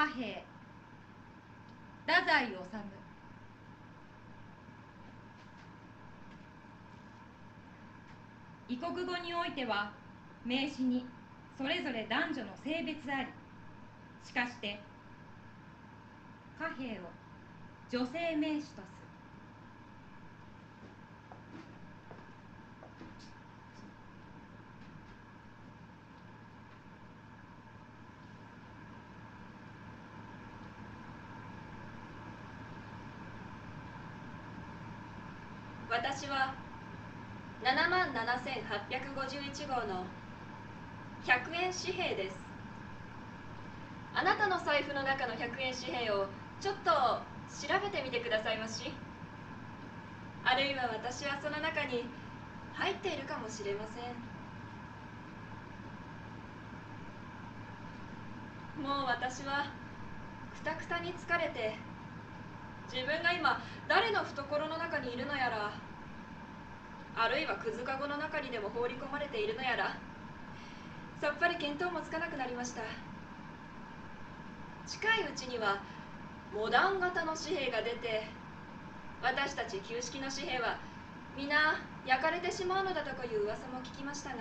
貨幣太宰治異国語においては名詞にそれぞれ男女の性別ありしかして貨幣を女性名詞とす。る私は7万7851号の100円紙幣です。あなたの財布の中の100円紙幣をちょっと調べてみてくださいまし。あるいは私はその中に入っているかもしれません。もう私はくたくたに疲れて自分が今誰の懐の中にいるのやらあるいはくずかごの中にでも放り込まれているのやらさっぱり見当もつかなくなりました。近いうちにはモダン型の紙幣が出て私たち旧式の紙幣は皆焼かれてしまうのだとかいう噂も聞きましたが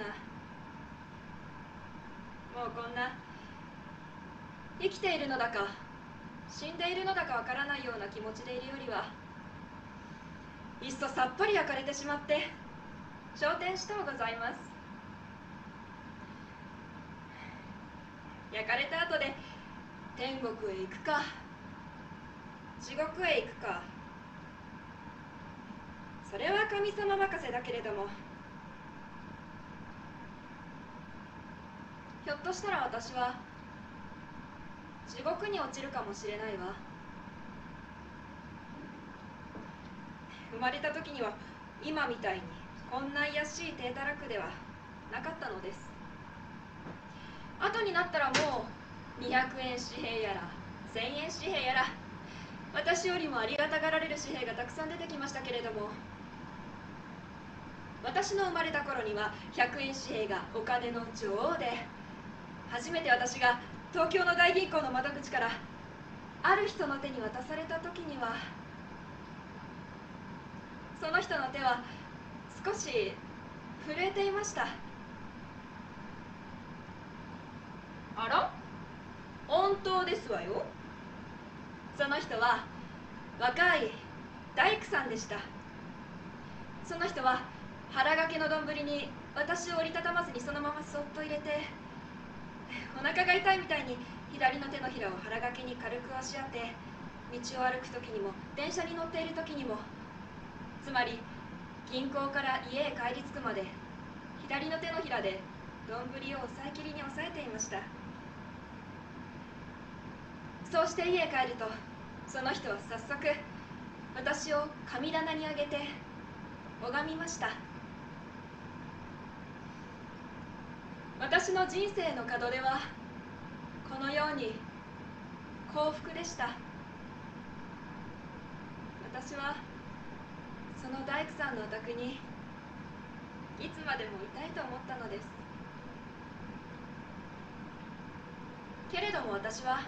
もうこんな生きているのだか死んでいるのだかわからないような気持ちでいるよりはいっそさっぱり焼かれてしまって昇天しとうございます。焼かれた後で天国へ行くか地獄へ行くか。それは神様任せだけれどもひょっとしたら私は地獄に落ちるかもしれないわ。生まれた時には今みたいにこんな卑しい低たらくではなかったのです。後になったらもう200円紙幣やら1000円紙幣やら私よりもありがたがられる紙幣がたくさん出てきましたけれども私の生まれた頃には100円紙幣がお金の女王で初めて私が東京の大銀行の窓口からある人の手に渡された時にはその人の手は少し震えていました。あら？本当ですわよ。その人は若い大工さんでした。その人は腹掛けの丼に私を折りたたまずにそのままそっと入れてお腹が痛いみたいに左の手のひらを腹掛けに軽く押し当て道を歩く時にも電車に乗っている時にもつまり銀行から家へ帰り着くまで左の手のひらで丼を押さえきりに押さえていました。そうして家へ帰るとその人は早速私を神棚にあげて拝みました。私の人生の門出はこのように幸福でした。私はその大工さんのお宅にいつまでもいたいと思ったのです。けれども私は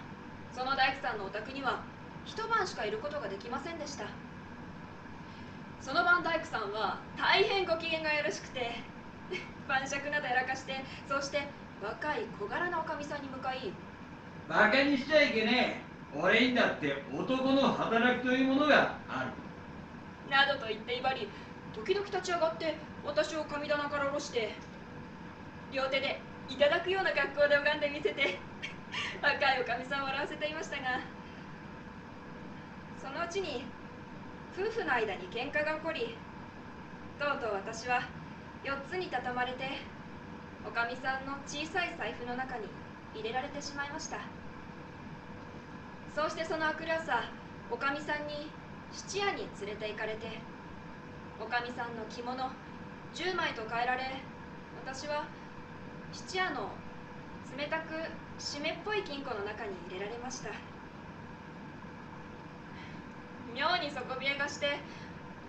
その大工さんのお宅には一晩しかいることができませんでした。その晩大工さんは大変ご機嫌がよろしくて晩酌などやらかしてそうして若い小柄なおかみさんに向かいバカにしちゃいけねえ。俺にだって男の働きというものがある。などと言って威張り時々立ち上がって私を神棚から下ろして両手でいただくような格好で拝んでみせて 若いおかみさんを笑わせていましたがそのうちに夫婦の間に喧嘩が起こりとうとう私は4つに畳まれておかみさんの小さい財布の中に入れられてしまいました。そうしてその明くる朝おかみさんに質屋に連れて行かれておかみさんの着物10枚と変えられ私は質屋の冷たく湿っぽい金庫の中に入れられました。妙に底冷えがして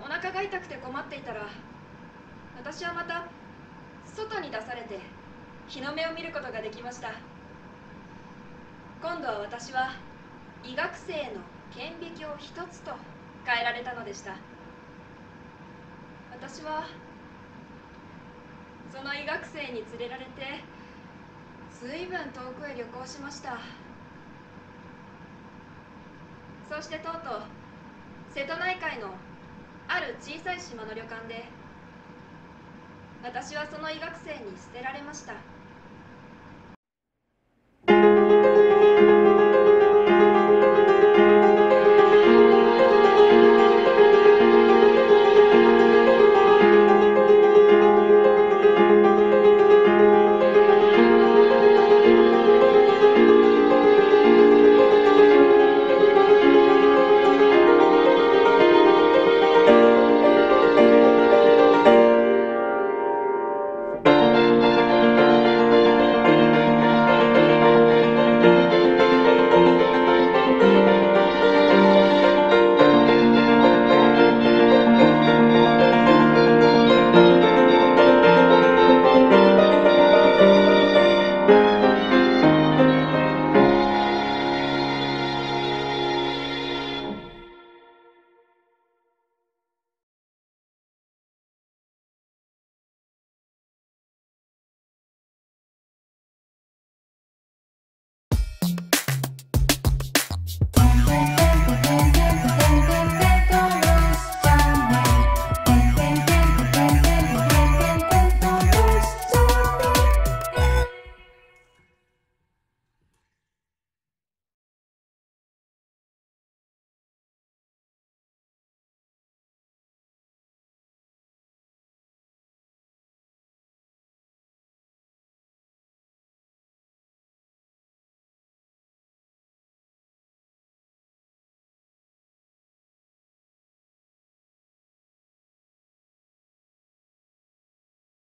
お腹が痛くて困っていたら私はまた外に出されて日の目を見ることができました。今度は私は医学生の顕微鏡一つと変えられたのでした。私はその医学生に連れられて随分遠くへ旅行しました。そしてとうとう瀬戸内海のある小さい島の旅館で私はその医学生に捨てられました。